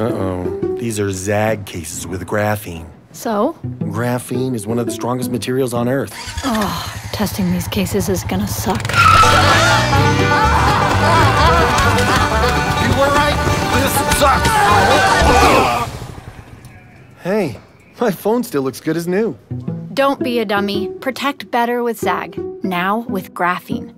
Uh-oh. These are ZAGG cases with graphene. So? Graphene is one of the strongest materials on Earth. Oh, testing these cases is gonna suck. You were right. This sucks. hey, my phone still looks good as new. Don't be a dummy. Protect better with ZAGG. Now with graphene.